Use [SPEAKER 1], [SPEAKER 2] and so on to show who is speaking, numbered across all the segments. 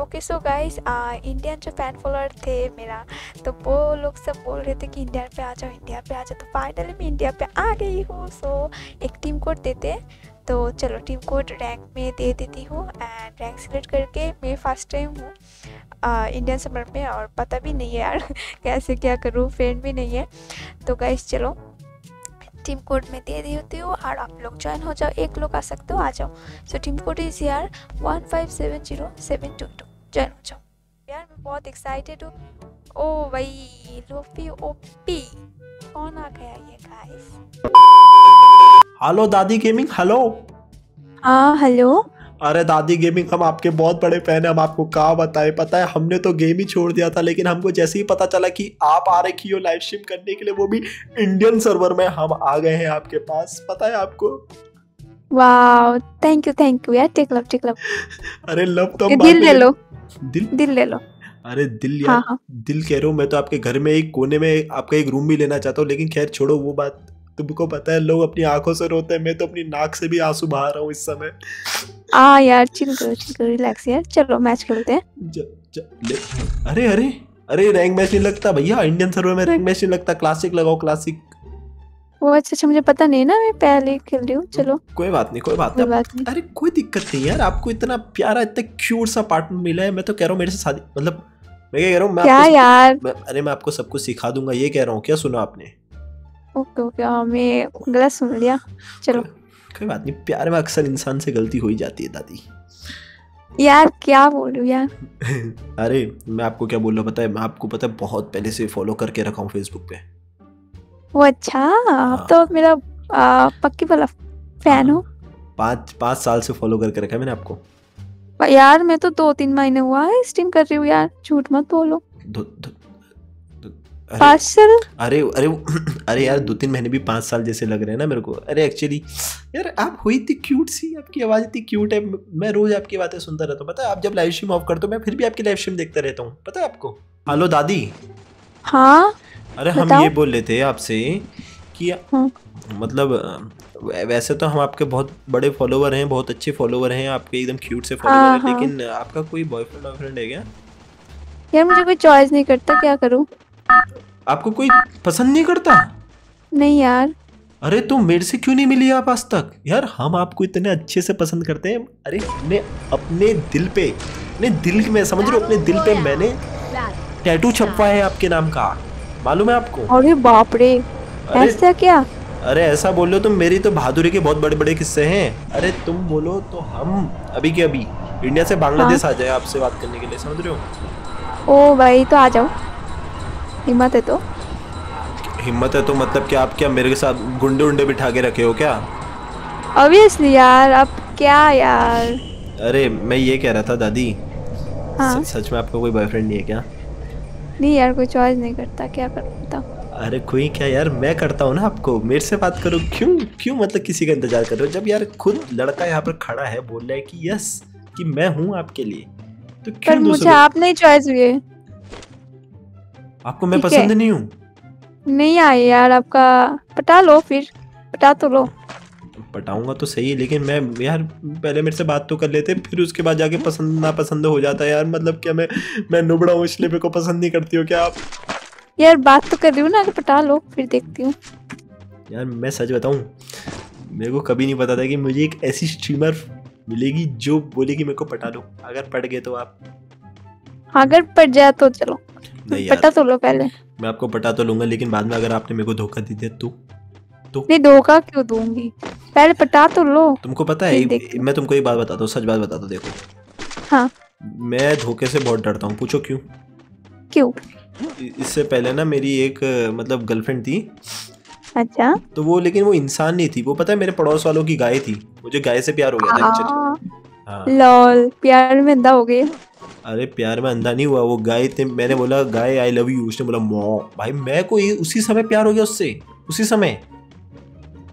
[SPEAKER 1] Okay so guys Indian जो fan follower थे मेरा तो वो लोग सब बोल रहे थे कि इंडिया पे आ जाओ इंडिया पे आ जाओ। तो फाइनली मैं इंडिया पे आ गई हूँ। सो so, एक टीम कोड देते तो चलो टीम कोड रैंक में दे देती हूँ एंड रैंक सेलेक्ट करके मैं फ़र्स्ट टाइम हूँ इंडियन समर में और पता भी नहीं है यार कैसे क्या करूँ फ्रेंड भी नहीं है। तो गाइस चलो टीम कोड में दे देती हूँ और आप लोग ज्वाइन हो जाओ एक लोग आ सकते हो आ जाओ। सो टीम कोड इज़ यार one five seven zero seven two two join हो जाओ। यार मैं बहुत एक्साइटेड हूँ। ओ भाई लोफी ओपी कौन आ गया ये guys
[SPEAKER 2] hello Dadi gaming hello
[SPEAKER 1] हाँ हेलो
[SPEAKER 2] अरे दादी गेमिंग हम आपके बहुत बड़े फ़ैन हैं हम आपको कहा बताए? पता है हमने तो गेम ही छोड़ दिया था लेकिन हमको जैसे ही पता चला कि आप आ रखी हो लाइव स्ट्रीम करने के लिए वो भी इंडियन सर्वर में हम आ गए हैं आपके पास। पता है आपको?
[SPEAKER 1] Wow thank you thank you यार टेक लव टेक लव
[SPEAKER 2] अरे लव तो
[SPEAKER 1] दिल ले लो
[SPEAKER 2] दिल?
[SPEAKER 1] दिल ले लो।
[SPEAKER 2] अरे दिल यार
[SPEAKER 1] हाँ। हाँ
[SPEAKER 2] दिल कह रहा हूँ मैं तो आपके घर में एक कोने में आपका एक रूम भी लेना चाहता हूँ लेकिन खैर छोड़ो वो बात। तुमको पता है लोग अपनी आँखों से रोते हैं मैं तो अपनी नाक से भी आँसू बहा रहा हूँ इस समय।
[SPEAKER 1] आ यार चिल करो चिल करो रिलैक्स यार। चलो मैच खेलते हैं।
[SPEAKER 2] ज, ज, अरे अरे अरे रैंक मैच नहीं लगता भैया। इंडियन सर्वर में रैंक मैच नहीं लगता। क्लासिक लगाओ क्लासिक
[SPEAKER 1] वो अच्छा अच्छा मुझे पता नहीं ना मैं पहले खेल रही हूँ। चलो।
[SPEAKER 2] कोई बात नहीं कोई बात
[SPEAKER 1] कोई
[SPEAKER 2] नहीं।
[SPEAKER 1] बात नहीं।
[SPEAKER 2] अरे कोई दिक्कत नहीं यार। आपको इतना प्यारा इतना क्यूट सा पार्टनर मिला है। मैं तो कह रहा हूँ मेरे से शादी मतलब मैं क्या कह रहा हूँ मैं
[SPEAKER 1] क्या यार?
[SPEAKER 2] मैं, अरे मैं आपको सब कुछ सिखा दूँगा ये कह रहा हूँ। क्या सुना आपने?
[SPEAKER 1] Okay okay. हाँ मैं गलत सुन लिया। चलो।
[SPEAKER 2] कोई बात नहीं प्यार में अक्सर इंसान से गलती हो ही जाती है दादी।
[SPEAKER 1] यार क्या बोल हूँ यार?
[SPEAKER 2] अरे मैं आपको क्या बोल रहा पता है मैं आपको पता है बहुत पहले से फॉलो करके रखा हूँ फेसबुक पे।
[SPEAKER 1] वो अच्छा आप तो मेरा आ, पक्की वाला फ़ैन हो?
[SPEAKER 2] पाँच पाँच साल से फॉलो करके रखा है मैंने आपको।
[SPEAKER 1] यार मैं तो दो तीन महीने हुआ है स्ट्रीम कर रही हूँ यार झूठ मत बोलो। पाँच साल?
[SPEAKER 2] अरे अरे अरे यार दो तीन महीने भी पाँच साल जैसे लग रहे हैं ना मेरे को। अरे एक्चुअली यार आप हुई इतनी क्यूट सी आपकी आवाज़ इतनी क्यूट है। मैं रोज आपकी बातें सुनता रहता हूँ। पता है आप जब लाइव स्ट्रीम ऑफ़ करते हो मैं फिर भी आपकी लाइव स्ट्रीम देखता रहता हूँ। पता है आपको? हेलो दादी।
[SPEAKER 1] हाँ
[SPEAKER 2] अरे हम ये बोल रहे थे आपसे कि
[SPEAKER 1] हाँ।
[SPEAKER 2] मतलब वैसे तो हम आपके बहुत बड़े फॉलोवर हैं बहुत अच्छे फॉलोवर हैं आपके एकदम क्यूट से फॉलोवर
[SPEAKER 1] हाँ,
[SPEAKER 2] हैं
[SPEAKER 1] हाँ।
[SPEAKER 2] लेकिन आपका कोई बॉयफ्रेंड वॉयफ्रेंड है क्या?
[SPEAKER 1] यार मुझे कोई चॉइस नहीं करता क्या करूँ?
[SPEAKER 2] आपको कोई पसंद नहीं करता?
[SPEAKER 1] नहीं यार।
[SPEAKER 2] अरे तुम तो मेरे से क्यों नहीं मिली आप आज तक? यार हम आपको इतने अच्छे से पसंद करते हैं। अरे हमने अपने दिल पे अपने दिल में समझ रहे हो अपने दिल पे मैंने टैटू छपवा है आपके नाम का। मालूम है आपको?
[SPEAKER 1] अरे बाप रे। ऐसा क्या?
[SPEAKER 2] अरे ऐसा बोलो तुम मेरी तो बहादुरी के बहुत बड़े बड़े किस्से हैं। अरे तुम बोलो तो हम अभी के अभी इंडिया से बांग्लादेश आ जाए आपसे बात करने के लिए समझ रहे हो?
[SPEAKER 1] ओ भाई तो आ जाओ। हिम्मत है तो?
[SPEAKER 2] हिम्मत है तो मतलब क्या आप क्या मेरे के साथ गुंडे उंडे बिठा के रखे हो क्या?
[SPEAKER 1] ऑब्वियसली यार अब क्या यार?
[SPEAKER 2] अरे मैं ये कह रहा था दादी।
[SPEAKER 1] हाँ।
[SPEAKER 2] सच में आपका कोई बॉयफ्रेंड नहीं है क्या?
[SPEAKER 1] नहीं यार कोई चॉइस नहीं करता क्या करूँ बताओ
[SPEAKER 2] अरे कोई क्या यार मैं करता हूँ ना आपको। मेरे से बात करो क्यों क्यों मतलब किसी का इंतज़ार कर रहे हो? जब यार खुद लड़का यहाँ पर खड़ा है बोल रहा है कि यस कि मैं हूँ आपके लिए तो
[SPEAKER 1] पर मुझे आप नहीं चॉइस हुए।
[SPEAKER 2] आपको मैं पसंद नहीं हूँ।
[SPEAKER 1] नहीं आए यार आपका पटा लो फिर पटा तो लो।
[SPEAKER 2] पटाऊँगा तो सही है लेकिन मैं यार पहले मेरे से बात तो कर लेते फिर उसके बाद जाके पसंद ना पसंद हो जाता है यार। मतलब क्या मैं मैं नुबड़ा हूँ इसलिए मेरे को पसंद नहीं करती हो क्या आप?
[SPEAKER 1] यार बात तो कर रही हूँ ना पटा लो फिर देखती हूँ।
[SPEAKER 2] यार मैं सच बताऊँ मेरे को कभी नहीं पता था कि मुझे एक ऐसी स्ट्रीमर मिलेगी जो बोलेगी मेरे को पटा लो अगर पट गए तो आप।
[SPEAKER 1] अगर पट जाए तो चलो।
[SPEAKER 2] नहीं
[SPEAKER 1] पटा तो लो पहले।
[SPEAKER 2] मैं आपको पटा तो लूँगा लेकिन बाद में अगर आपने मेरे को धोखा दे दिया तो?
[SPEAKER 1] नहीं धोखा क्यों दूँगी? पहले पटा तो लो।
[SPEAKER 2] तुमको पता है मैं तुमको एक बात बताता हूँ सच बात बताता हूँ देखो।
[SPEAKER 1] हाँ।
[SPEAKER 2] मैं धोखे से बहुत डरता हूँ पूछो क्यों?
[SPEAKER 1] क्यों?
[SPEAKER 2] इससे पहले ना मेरी एक मतलब गर्लफ्रेंड थी।
[SPEAKER 1] अच्छा।
[SPEAKER 2] तो वो लेकिन वो इंसान नहीं थी। वो पता है मेरे पड़ोस वालों की गाय थी। मुझे गाय से प्यार हो गया था
[SPEAKER 1] हाँ,
[SPEAKER 2] हाँ।
[SPEAKER 1] लॉल प्यार में अंधा हो गए
[SPEAKER 2] अरे प्यार में अंधा नहीं हुआ वो गाय थे मैंने बोला गाय आई लव यू उसने बोला मॉ भाई मैं को उसी समय प्यार हो गया उससे उसी समय?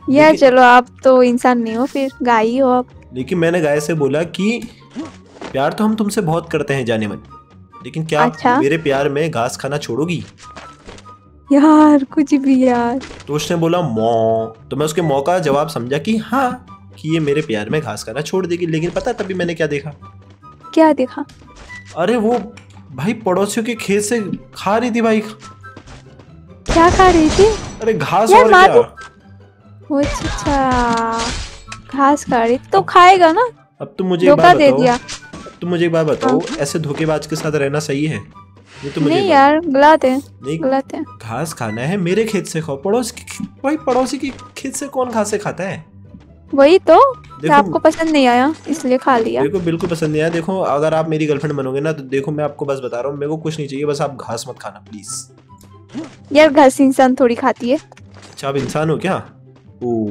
[SPEAKER 1] यार चलो आप तो इंसान नहीं हो फिर गाय ही हो आप।
[SPEAKER 2] लेकिन मैंने गाय से बोला कि प्यार तो हम तुमसे बहुत करते हैं जाने मन। लेकिन क्या
[SPEAKER 1] अच्छा।
[SPEAKER 2] मेरे प्यार में घास खाना छोड़ोगी?
[SPEAKER 1] यार कुछ भी यार।
[SPEAKER 2] तो उसने बोला मॉ। तो मैं उसके मौ का जवाब समझा कि हाँ कि ये मेरे प्यार में घास खाना छोड़ देगी। लेकिन पता तभी मैंने क्या देखा?
[SPEAKER 1] क्या देखा?
[SPEAKER 2] अरे वो भाई पड़ोसियों के खेत से खा रही थी भाई।
[SPEAKER 1] क्या खा रही थी?
[SPEAKER 2] अरे घास और क्या।
[SPEAKER 1] अच्छा अच्छा। घास खा रही तो खाएगा ना?
[SPEAKER 2] अब तुम मुझे एक
[SPEAKER 1] धोखा
[SPEAKER 2] बात
[SPEAKER 1] दे दिया।
[SPEAKER 2] तुम मुझे एक बात बताओ। ऐसे धोखेबाज के साथ रहना सही है? ये तो मुझे
[SPEAKER 1] नहीं यार गलत है।
[SPEAKER 2] नहीं
[SPEAKER 1] गलत है।
[SPEAKER 2] घास खाना है मेरे खेत से खाओ। पड़ोस की भाई पड़ोसी की खेत से कौन घास से खाता है?
[SPEAKER 1] वही तो।
[SPEAKER 2] देखो
[SPEAKER 1] आपको पसंद नहीं आया इसलिए खा लिया।
[SPEAKER 2] को बिल्कुल पसंद नहीं आया। देखो अगर आप मेरी गर्लफ्रेंड बनोगे ना तो देखो मैं आपको बस बता रहा हूँ मेरे को कुछ नहीं चाहिए बस आप घास मत खाना प्लीज़
[SPEAKER 1] यार घास इंसान थोड़ी खाती है।
[SPEAKER 2] अच्छा आप इंसान हो क्या? ओ।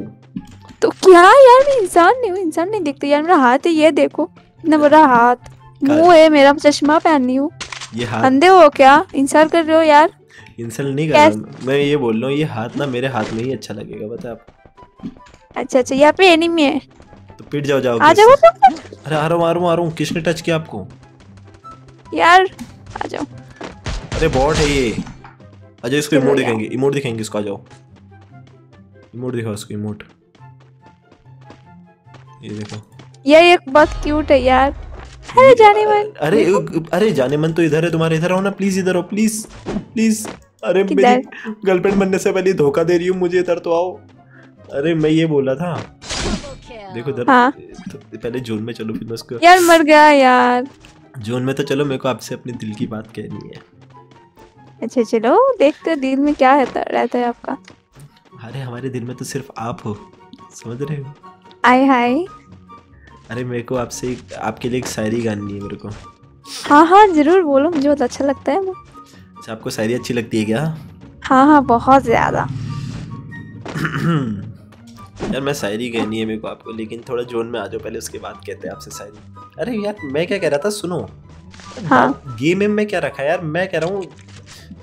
[SPEAKER 1] तो क्या? यार मैं इंसान नहीं हूँ इंसान नहीं दिखती। यार मेरा हाथ है ये देखो। इतना बड़ा हाथ। मुँह है मेरा चश्मा पहननी हूँ।
[SPEAKER 2] ये हाथ
[SPEAKER 1] अंधे हो क्या? इंसान कर रहे हो यार?
[SPEAKER 2] इंसल्ट नहीं कर रहा मैं ये बोल रहा हूँ ये हाथ ना मेरे हाथ में ही अच्छा लगेगा बता आप।
[SPEAKER 1] अच्छा अच्छा यहाँ पे एनिमी है।
[SPEAKER 2] पिट जाओ जाओ
[SPEAKER 1] आ जाओ
[SPEAKER 2] अरे आ रहा हूँ आ रहा हूँ आ रहा हूँ। किसने टच किया आपको?
[SPEAKER 1] यार आ जाओ।
[SPEAKER 2] अरे बॉट है ये। अजय इसको इमोट दिखाएँगे इमोट दिखाएँगे इसको आ जाओ। इमोट दिखाओ इसको इमोट ये देखो।
[SPEAKER 1] यार ये बहुत क्यूट है यार। अरे जाने मन।
[SPEAKER 2] अरे अरे जाने मन तो इधर है तुम्हारे इधर आओ ना प्लीज़ इधर आओ प्लीज़ प्लीज़ अरे मेरी गर्लफ्रेंड बनने से पहले धोखा दे रही हूँ मुझे इधर तो आओ। अरे मैं ये बोला था। देखो इधर
[SPEAKER 1] हाँ।
[SPEAKER 2] तो पहले जोन में चलो फिर मैं उसको
[SPEAKER 1] यार मर गया यार।
[SPEAKER 2] जोन में तो चलो मेरे को आपसे अपने दिल की बात कहनी है।
[SPEAKER 1] अच्छा चलो देखते दिल में क्या रहता रहता है आपका।
[SPEAKER 2] अरे हमारे दिल में तो सिर्फ़ आप हो। समझ रहे हो?
[SPEAKER 1] आय हाय।
[SPEAKER 2] अरे मेरे को आपसे आपके लिए एक शायरी गानी है मेरे को।
[SPEAKER 1] हाँ हाँ ज़रूर बोलो मुझे बहुत अच्छा लगता है
[SPEAKER 2] अच्छा आपको शायरी अच्छी लगती है क्या?
[SPEAKER 1] हाँ हाँ बहुत ज़्यादा।
[SPEAKER 2] यार मैं शायरी कहनी है मेरे को आपको लेकिन थोड़ा जोन में आ जाओ पहले उसके बाद कहते हैं आपसे शायरी। अरे यार मैं क्या कह रहा था सुनो।
[SPEAKER 1] हाँ।
[SPEAKER 2] गेम में मैं क्या रखा है यार मैं कह रहा हूँ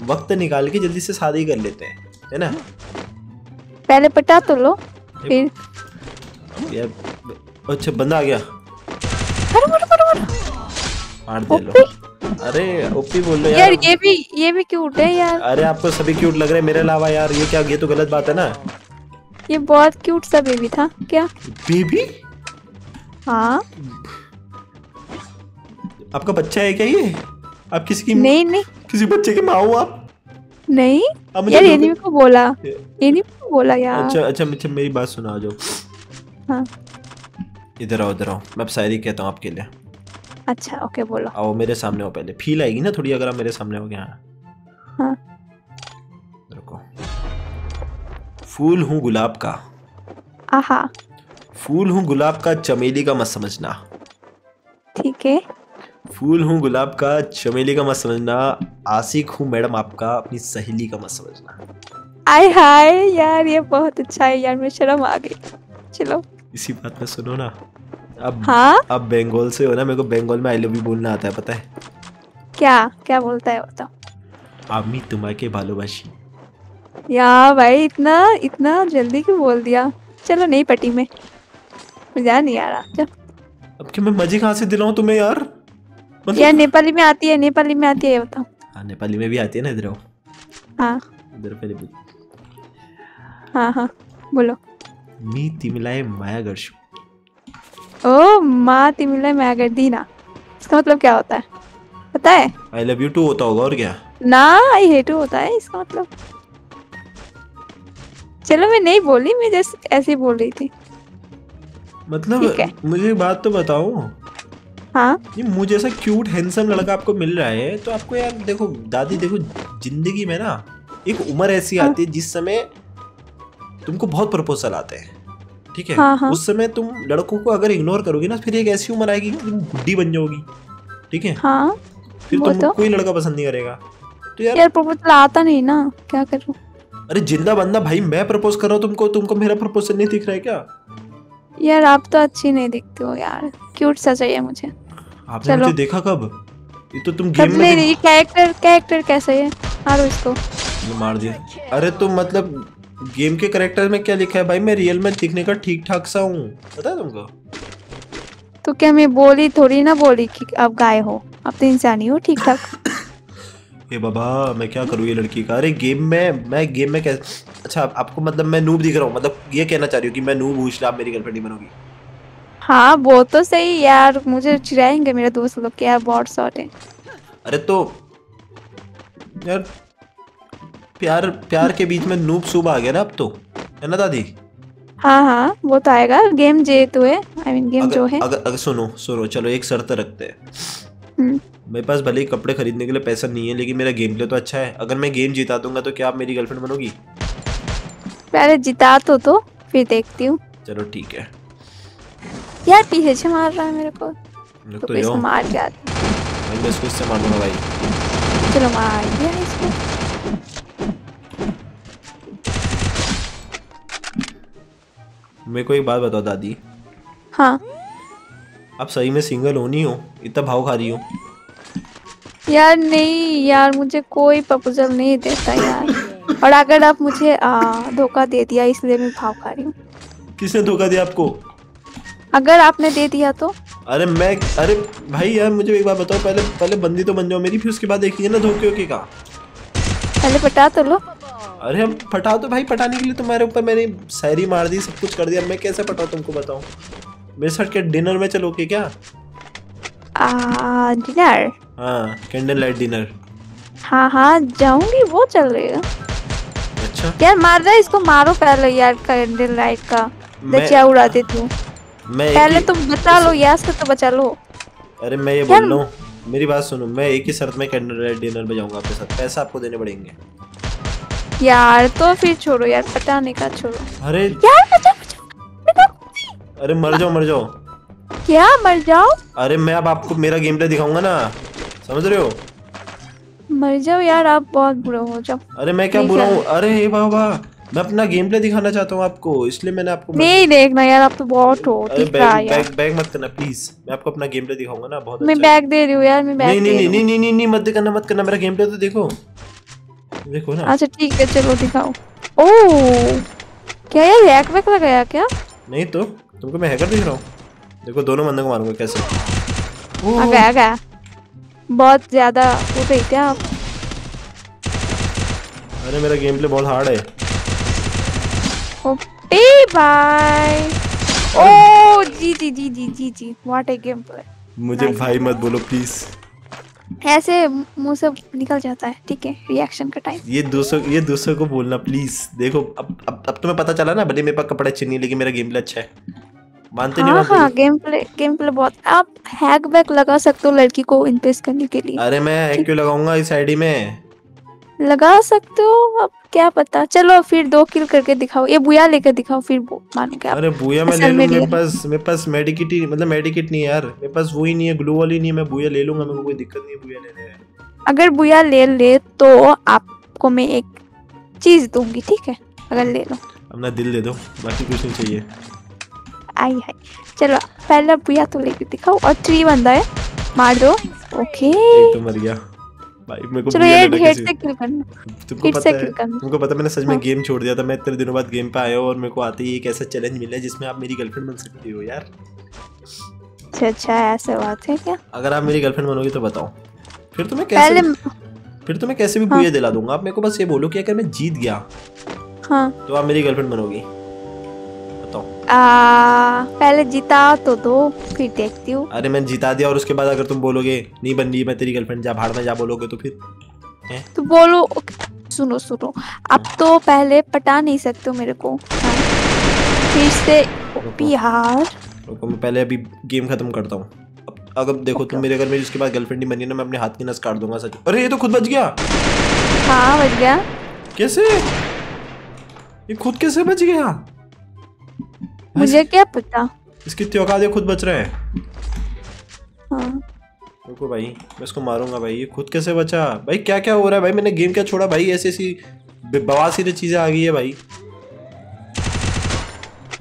[SPEAKER 2] वक्त निकाल के जल्दी से शादी कर लेते हैं है ना?
[SPEAKER 1] पहले पटा तो लो फिर
[SPEAKER 2] यार अच्छा बंदा आ गया।
[SPEAKER 1] अरे मरो मरो मरो।
[SPEAKER 2] मार दे लो। अरे ओपी बोल लो
[SPEAKER 1] यार
[SPEAKER 2] यार।
[SPEAKER 1] ये भी ये भी क्यूट है यार।
[SPEAKER 2] अरे आपको सभी क्यूट लग रहे हैं मेरे अलावा यार ये क्या ये तो गलत बात है ना?
[SPEAKER 1] ये बहुत क्यूट सा बेबी था क्या?
[SPEAKER 2] बेबी
[SPEAKER 1] हाँ।
[SPEAKER 2] आपका बच्चा है क्या ये? आप किसी की
[SPEAKER 1] नहीं नहीं।
[SPEAKER 2] किसी बच्चे की माँ हो आप?
[SPEAKER 1] नहीं।
[SPEAKER 2] आप
[SPEAKER 1] यार
[SPEAKER 2] लोग-
[SPEAKER 1] एनिमी को बोला। एनिमी को बोला यार।
[SPEAKER 2] अच्छा अच्छा अच्छा मेरी बात सुनो आ जाओ।
[SPEAKER 1] हाँ।
[SPEAKER 2] इधर आओ इधर आओ। मैं अब शायरी कहता हूँ आपके लिए।
[SPEAKER 1] अच्छा ओके बोलो।
[SPEAKER 2] आओ मेरे सामने आओ पहले। फील आएगी ना थोड़ी अगर आप मेरे सामने हो। गया
[SPEAKER 1] हाँ।
[SPEAKER 2] फूल हूँ गुलाब का
[SPEAKER 1] आहा
[SPEAKER 2] फूल हूँ गुलाब का चमेली का मत समझना
[SPEAKER 1] ठीक है
[SPEAKER 2] फूल हूँ गुलाब का चमेली का मत समझना आशिक हूँ मैडम आपका अपनी सहेली का मत समझना
[SPEAKER 1] आय हाय यार ये बहुत अच्छा है यार मैं शर्म आ गई चलो
[SPEAKER 2] इसी बात में सुनो ना अब
[SPEAKER 1] हाँ
[SPEAKER 2] अब बंगाल से हो ना मेरे को बंगाल में आई लव यू बोलना आता है पता है
[SPEAKER 1] क्या क्या बोलता है बताओ
[SPEAKER 2] আমি তোমাকে ভালোবাসি
[SPEAKER 1] यार भाई इतना इतना जल्दी क्यों बोल दिया? चलो नहीं पटी में। मज़ा नहीं आ रहा। चल।
[SPEAKER 2] अब क्या मैं मज़े कहाँ से दिलाऊं तुम्हें यार? मतलब
[SPEAKER 1] यार नेपाली में आती है नेपाली में आती है ये बताओ।
[SPEAKER 2] हाँ नेपाली में भी आती है ना इधर
[SPEAKER 1] हाँ।
[SPEAKER 2] इधर पहले बोल।
[SPEAKER 1] हाँ हाँ। बोलो।
[SPEAKER 2] मी तिमीलाई माया गर्छु
[SPEAKER 1] ओ माँ तिमिलाई मैं अगर दी ना। इसका मतलब क्या होता है? पता है?
[SPEAKER 2] आई लव यू टू होता होगा और क्या?
[SPEAKER 1] ना आई हेट होता है इसका मतलब। चलो मैं नहीं बोली मैं जस्ट ऐसे ही बोल रही थी।
[SPEAKER 2] मतलब मुझे बात तो बताओ।
[SPEAKER 1] हाँ?
[SPEAKER 2] ये मुझे ऐसा क्यूट हैंडसम लड़का आपको मिल रहा है तो आपको यार देखो दादी देखो ज़िंदगी में ना एक उम्र ऐसी
[SPEAKER 1] हाँ।
[SPEAKER 2] आती है जिस समय तुमको बहुत प्रपोजल आते हैं ठीक है?
[SPEAKER 1] हाँ, हाँ।
[SPEAKER 2] उस समय तुम लड़कों को अगर इग्नोर करोगे ना फिर एक ऐसी उम्र आएगी कि तुम बुढ़ी बन जाओगी ठीक है?
[SPEAKER 1] हाँ
[SPEAKER 2] फिर
[SPEAKER 1] वो
[SPEAKER 2] तुमको
[SPEAKER 1] तो।
[SPEAKER 2] कोई लड़का पसंद नहीं करेगा। तो यार
[SPEAKER 1] यार प्रपोजल आता नहीं ना क्या करूँ?
[SPEAKER 2] अरे ज़िंदा बंदा भाई मैं प्रपोज कर रहा हूँ तुमको तुमको मेरा प्रपोजल नहीं दिख रहा है क्या?
[SPEAKER 1] यार आप तो अच्छी नहीं दिखती हो यार। क्यूट सा चाहिए मुझे।
[SPEAKER 2] आपने मुझे देखा कब? ये तो तुम गेम में
[SPEAKER 1] नहीं कैरेक्टर कैरेक्टर कैसा है? मारो इसको।
[SPEAKER 2] ये मार दिया। अरे तुम मतलब गेम के करेक्टर में क्या लिखा है भाई? मैं रियल में दिखने का ठीक ठाक सा हूँ। पता है तुमको?
[SPEAKER 1] तो क्या मैं बोली थोड़ी ना बोली कि आप गाय हो? आप तो इंसानी हो ठीक ठाक
[SPEAKER 2] ये बाबा मैं क्या करूँ ये लड़की का? अरे गेम में मैं गेम में कैसे अच्छा आपको मतलब मैं नूब दिख रहा हूँ मतलब ये कहना चाह रही हूँ कि मैं नूब हूँ इसलिए आप मेरी गर्लफ्रेंड नहीं बनोगी।
[SPEAKER 1] हाँ वो तो सही यार मुझे चिढ़ाएँगे मेरे दोस्त लोग कि यार बहुत शॉर्ट है।
[SPEAKER 2] अरे तो यार प्यार प्यार के बीच में नूब सूब आ गया ना अब तो है ना दादी?
[SPEAKER 1] हाँ हाँ वो तो आएगा गेम जे तो है आई मीन गेम जो है।
[SPEAKER 2] अगर अगर सुनो सुनो चलो एक शर्त रखते हैं। मेरे पास भले ही कपड़े खरीदने के लिए पैसा नहीं है लेकिन मेरा गेम प्ले तो अच्छा है। अगर मैं गेम जीता दूँगा तो क्या आप मेरी गर्लफ्रेंड बनोगी?
[SPEAKER 1] पहले जिता तो तो फिर देखती हूँ।
[SPEAKER 2] चलो ठीक है।
[SPEAKER 1] यार पीछे से मार रहा है मेरे को। तो
[SPEAKER 2] तो
[SPEAKER 1] इसको मार के आती
[SPEAKER 2] मैं इसको इससे मारूँगा भाई।
[SPEAKER 1] चलो मार दिया इसको।
[SPEAKER 2] मेरे को एक बात बताओ दादी।
[SPEAKER 1] हाँ।
[SPEAKER 2] आप सही में सिंगल हो नहीं हो इतना भाव खा रही हो।
[SPEAKER 1] यार नहीं यार मुझे कोई प्रपोजल नहीं देता यार। और अगर आप मुझे धोखा दे दिया इसलिए मैं भाव खा रही हूँ।
[SPEAKER 2] किसने धोखा दिया आपको?
[SPEAKER 1] अगर आपने दे दिया तो।
[SPEAKER 2] अरे मैं अरे भाई यार मुझे एक बात बताओ पहले पहले बंदी तो बन जाओ मेरी फिर उसके बाद देखिए ना धोखे के का।
[SPEAKER 1] पहले पटा तो लो।
[SPEAKER 2] अरे हम पटा तो भाई पटाने के लिए तुम्हारे ऊपर मैंने शायरी मार दी सब कुछ कर दिया मैं कैसे पटाऊँ तुमको बताऊँ मेरे साथ क्या डिनर में चलोगे क्या?
[SPEAKER 1] आ, डिनर
[SPEAKER 2] हाँ कैंडल लाइट डिनर
[SPEAKER 1] हाँ हाँ जाऊँगी वो चल रहेगा
[SPEAKER 2] अच्छा।
[SPEAKER 1] यार मार रहा है इसको मारो पहले यार कैंडल लाइट का।
[SPEAKER 2] मैं-
[SPEAKER 1] दचिया उड़ा दे तू।
[SPEAKER 2] मैं
[SPEAKER 1] पहले
[SPEAKER 2] ही-
[SPEAKER 1] तुम बचा लो यार से तो बचा लो।
[SPEAKER 2] अरे मैं ये बोल रहा हूँ मेरी बात सुनो मैं एक ही शर्त में कैंडल लाइट डिनर में जाऊँगा आपके साथ। पैसा आपको देने पड़ेंगे।
[SPEAKER 1] यार तो फिर छोड़ो यार पता नहीं का छोड़ो।
[SPEAKER 2] अरे
[SPEAKER 1] यार बचा।
[SPEAKER 2] अरे मर जाओ मर जाओ।
[SPEAKER 1] क्या? मर जाओ?
[SPEAKER 2] अरे मैं अब आपको मेरा गेम प्ले दिखाऊँगा ना। समझ रहे हो?
[SPEAKER 1] मर जाओ यार आप बहुत बुरे हो जाओ।
[SPEAKER 2] अरे मैं क्या
[SPEAKER 1] नहीं क्या?
[SPEAKER 2] हूँ? अरे हे बाबा मैं अपना गेम प्ले दिखाना चाहता हूँ आपको इसलिए मैंने आपको
[SPEAKER 1] नहीं देखना यार आप तो बहुत हो
[SPEAKER 2] अरे बैग
[SPEAKER 1] यार।
[SPEAKER 2] बैग बैग मत करना प्लीज़ मैं आपको अपना गेम प्ले दिखाऊँगा ना बहुत
[SPEAKER 1] मैं
[SPEAKER 2] अच्छा।
[SPEAKER 1] बैग दे रही हूँ यार मैं बैग
[SPEAKER 2] नहीं नहीं
[SPEAKER 1] रही
[SPEAKER 2] नहीं नहीं नहीं मत करना मत करना मेरा गेम प्ले तो देखो। देखो ना।
[SPEAKER 1] अच्छा ठीक है चलो दिखाओ। ओ क्या यार रैक वैक लगाया क्या?
[SPEAKER 2] नहीं तो। तुमको मैं हैकर दिख रहा हूँ? देखो दोनों बंदों को मारूँगा कैसे?
[SPEAKER 1] आ गया आ गया। बहुत ज़्यादा हो गई क्या आप।
[SPEAKER 2] अरे मेरा गेम प्ले बहुत हार्ड है।
[SPEAKER 1] ओके बाय ओ जी जी जी जी जी जी। व्हाट ए गेम प्ले
[SPEAKER 2] मुझे
[SPEAKER 1] Nice.
[SPEAKER 2] भाई मत बोलो प्लीज़
[SPEAKER 1] ऐसे मुँह से निकल जाता है ठीक है? रिएक्शन का टाइम
[SPEAKER 2] ये दूसरों ये दूसरों को बोलना प्लीज़ देखो अब अब अब तुम्हें पता चला ना भले मेरे पास कपड़े अच्छे नहीं लेकिन मेरा गेम प्ले अच्छा है। मानते नहीं
[SPEAKER 1] हाँ
[SPEAKER 2] मानते
[SPEAKER 1] हाँ गेम प्ले गेम प्ले बहुत आप हैक बैक लगा सकते हो लड़की को इम्प्रेस करने के लिए।
[SPEAKER 2] अरे मैं हैक क्यों लगाऊँगा इस आईडी में?
[SPEAKER 1] लगा सकते हो अब क्या पता। चलो फिर दो किल करके दिखाओ। ये बुया लेकर दिखाओ फिर मानेंगे
[SPEAKER 2] अरे बुया मैं ले लूँ
[SPEAKER 1] में
[SPEAKER 2] मेरे पास मेरे पास मेडिकिट ही मतलब मेडिकिट नहीं है यार। मेरे पास वो ही नहीं है ग्लू वाली नहीं है मैं बुया ले लूँगा मेरे को कोई दिक्कत नहीं है बुया लेने
[SPEAKER 1] अगर बुया ले ले तो आपको मैं एक चीज़ दूँगी ठीक है? अगर ले लो।
[SPEAKER 2] अपना दिल दे दो बाकी कुछ नहीं चाहिए।
[SPEAKER 1] आई हाय चलो पहला बुया तो लेके दिखाओ और थ्री बंदा है। मार। दो ओके
[SPEAKER 2] तो मर गया। भाई मेरे को
[SPEAKER 1] चलो
[SPEAKER 2] बुया
[SPEAKER 1] ये हेड से किल करना।
[SPEAKER 2] तुमको पता है। तुमको मैंने सच में
[SPEAKER 1] हाँ।
[SPEAKER 2] गेम छोड़ दिया था। मैं इतने दिनों बाद गेम पे आया हूँ और मेरे को आते ही एक ऐसा चैलेंज मिला है जिसमें आप मेरी गर्लफ्रेंड बन सकती हो यार।
[SPEAKER 1] अच्छा अच्छा ऐसे बात है क्या?
[SPEAKER 2] अगर आप मेरी गर्लफ्रेंड बनोगी तो बताओ। फिर तुम्हें
[SPEAKER 1] पहले
[SPEAKER 2] कैसे फिर तुम्हें कैसे भी
[SPEAKER 1] हाँ।
[SPEAKER 2] बुया दिला दूँगा। आप मेरे को बस ये बोलो कि अगर मैं जीत गया
[SPEAKER 1] हाँ।
[SPEAKER 2] तो आप मेरी गर्लफ्रेंड बनोगी।
[SPEAKER 1] आ, पहले जिता तो दो फिर देखती हूँ।
[SPEAKER 2] अरे मैंने जिता दिया और उसके बाद अगर तुम बोलोगे नहीं बन रही मैं तेरी गर्लफ्रेंड जा भाड़ में जा बोलोगे तो फिर?
[SPEAKER 1] तो बोलो सुनो सुनो। आप तो पहले पटा नहीं सकते मेरे को। हाँ। फिर से
[SPEAKER 2] रुको। मैं पहले अभी गेम खत्म करता हूँ। अगर देखो तुम मेरे अगर मेरी उसके बाद गर्लफ्रेंड नहीं बनी ना मैं अपने हाथ की नस काट दूँगा सच। अरे ये तो खुद बच गया।
[SPEAKER 1] हाँ बच गया।
[SPEAKER 2] कैसे? ये खुद कैसे बच गया?
[SPEAKER 1] मुझे क्या पता?
[SPEAKER 2] इसकी है खुद बच रहा है।
[SPEAKER 1] हाँ।
[SPEAKER 2] रुको भाई मैं इसको मारूँगा भाई। ये खुद कैसे बचा? भाई क्या क्या हो रहा है भाई? मैंने गेम क्या छोड़ा? भाई ऐसी ऐसी बवासीर चीज़ें आ गई है भाई।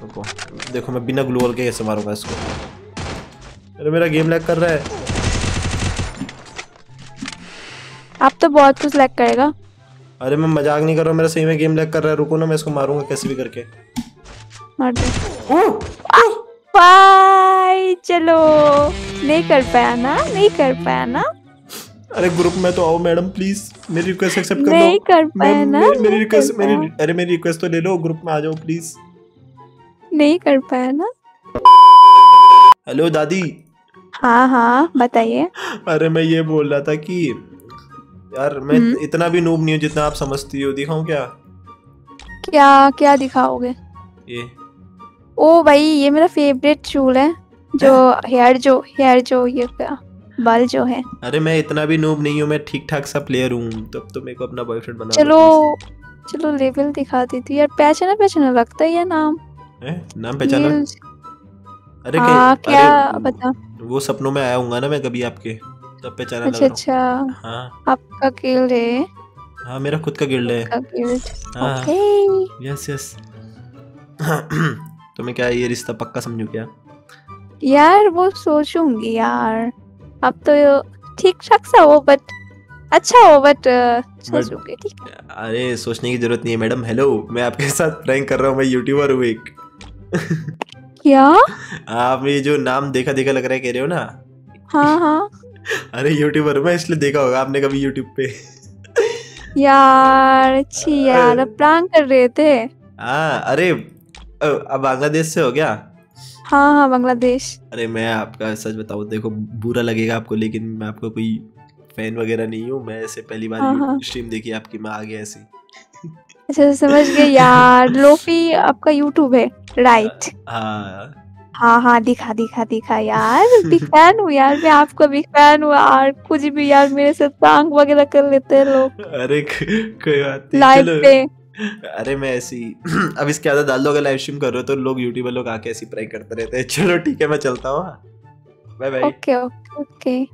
[SPEAKER 2] रुको देखो मैं बिना ग्लूवल के कैसे मारूँगा इसको। अरे मेरा गेम लैग कर रहा है।
[SPEAKER 1] आप तो बहुत कुछ लैग करेगा।
[SPEAKER 2] अरे मैं मज़ाक नहीं कर रहा हूँ मेरा सही में गेम लैग कर रहा है। रुको ना मैं इसको मारूँगा कैसे भी करके।
[SPEAKER 1] मार दो। बाय चलो। नहीं कर पाया ना नहीं कर पाया ना।
[SPEAKER 2] अरे ग्रुप में तो आओ मैडम प्लीज़ मेरी रिक्वेस्ट एक्सेप्ट कर
[SPEAKER 1] नहीं कर पाया ना
[SPEAKER 2] मेरी- मेरी रिक्वेस्ट मेरी अरे मेरी रिक्वेस्ट तो ले लो ग्रुप में आ जाओ प्लीज़।
[SPEAKER 1] नहीं कर पाया ना।
[SPEAKER 2] हेलो दादी।
[SPEAKER 1] हाँ हाँ बताइए।
[SPEAKER 2] अरे मैं ये बोल रहा था कि यार मैं
[SPEAKER 1] हम्म।
[SPEAKER 2] इतना भी नूब नहीं हूँ जितना आप समझती हो दिखाऊँ क्या?
[SPEAKER 1] क्या क्या दिखाओगे?
[SPEAKER 2] ये।
[SPEAKER 1] ओ भाई ये मेरा फेवरेट चूल है जो हेयर जो हेयर जो ये क्या बाल जो है।
[SPEAKER 2] अरे मैं इतना भी नूब नहीं हूँ मैं ठीक ठाक सा प्लेयर हूँ तब तो मेरे को अपना बॉयफ्रेंड बना
[SPEAKER 1] चलो चलो लेवल दिखा देती हूँ। यार पहचाना पहचाना लगता है ये नाम?
[SPEAKER 2] हैं? नाम पहचाना। अरे
[SPEAKER 1] हाँ क्या
[SPEAKER 2] अरे,
[SPEAKER 1] बता?
[SPEAKER 2] वो सपनों में आया हूँगा ना मैं कभी आपके तब पहचाना लग
[SPEAKER 1] अच्छा
[SPEAKER 2] हूँ।
[SPEAKER 1] अच्छा।
[SPEAKER 2] हाँ।
[SPEAKER 1] आपका गिल्ड है?
[SPEAKER 2] हाँ मेरा खुद का गिल्ड है।
[SPEAKER 1] का गिल्ड
[SPEAKER 2] हाँ।
[SPEAKER 1] ओके
[SPEAKER 2] यस यस तो मैं क्या ये रिश्ता पक्का समझू क्या?
[SPEAKER 1] यार वो सोचूँगी यार। अब तो ठीक ठाक सा हो बट अच्छा हो बट सोचूँगी ठीक है।
[SPEAKER 2] अरे सोचने की ज़रूरत नहीं है मैडम। हेलो मैं आपके साथ प्रैंक कर रहा हूँ मैं यूट्यूबर हूँ एक।
[SPEAKER 1] क्या?
[SPEAKER 2] आप ये जो नाम देखा देखा लग रहा है कह रहे हो ना?
[SPEAKER 1] हाँ हाँ।
[SPEAKER 2] अरे यूट्यूबर मैं इसलिए देखा होगा आपने कभी यूट्यूब पे।
[SPEAKER 1] यार अच्छी यार प्लान कर रहे थे।
[SPEAKER 2] हाँ अरे बांग्लादेश से हो गया?
[SPEAKER 1] हाँ हाँ बांग्लादेश।
[SPEAKER 2] अरे मैं आपका सच बताऊँ देखो बुरा लगेगा आपको लेकिन मैं आपको कोई फ़ैन वगैरह नहीं हूँ। मैं ऐसे पहली बार
[SPEAKER 1] हाँ, हाँ।
[SPEAKER 2] स्ट्रीम देखी आपकी मैं आ गया ऐसी।
[SPEAKER 1] अच्छा समझ गए यार। लोफी आपका यूट्यूब है राइट
[SPEAKER 2] हाँ।
[SPEAKER 1] हाँ हाँ दिखा दिखा दिखा यार। बिग फ़ैन हूँ यार मैं आपका बिग फ़ैन हूँ। यार कुछ भी यार मेरे से टांग वगैरह कर लेते हैं लोग।
[SPEAKER 2] अरे कोई बात नहीं
[SPEAKER 1] लाइव पे।
[SPEAKER 2] अरे मैं ऐसी, अब इसके आदत डाल अगर लाइव स्ट्रीम कर रहे हो तो लोग यूट्यूबर लोग आके ऐसी प्रैंक करते रहते हैं। चलो ठीक है, मैं चलता हूँ बाय बाय
[SPEAKER 1] ओके ओके